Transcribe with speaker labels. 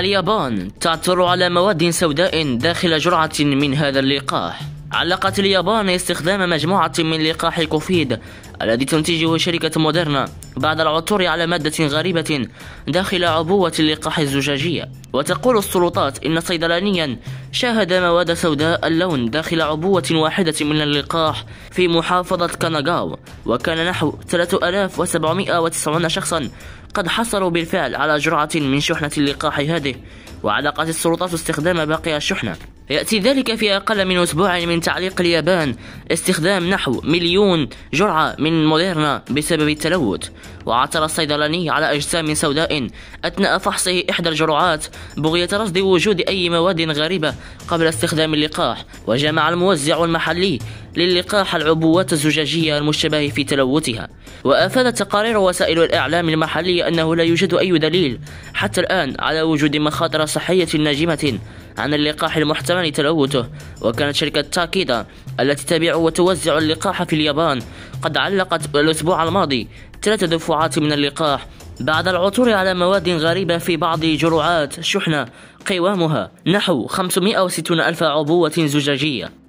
Speaker 1: اليابان تعثر على مواد سوداء داخل جرعة من هذا اللقاح. علقت اليابان استخدام مجموعة من لقاح كوفيد الذي تنتجه شركة موديرنا بعد العثور على مادة غريبة داخل عبوة اللقاح الزجاجية. وتقول السلطات إن صيدلانيا شاهد مواد سوداء اللون داخل عبوة واحدة من اللقاح في محافظة كاناغاو وكان نحو 3790 شخصا قد حصلوا بالفعل على جرعة من شحنة اللقاح هذه. وعلقت السلطات استخدام باقي الشحنة. يأتي ذلك في أقل من أسبوع من تعليق اليابان. استخدام نحو مليون جرعة من موديرنا بسبب التلوث. وعثر الصيدلاني على أجسام سوداء أثناء فحصه إحدى الجرعات بغية رصد وجود أي مواد غريبة قبل استخدام اللقاح. وجمع الموزع المحلي للقاح العبوات الزجاجية المشتبه في تلوثها. وأفادت تقارير وسائل الإعلام المحلية أنه لا يوجد أي دليل حتى الآن على وجود مخاطر صحية ناجمة. عن اللقاح المحتمل تلوثه وكانت شركة تاكيدا التي تبيع وتوزع اللقاح في اليابان. قد علقت الأسبوع الماضي ثلاث دفعات من اللقاح بعد العثور على مواد غريبة في بعض جرعات شحنة قوامها نحو 560 ألف عبوة زجاجية.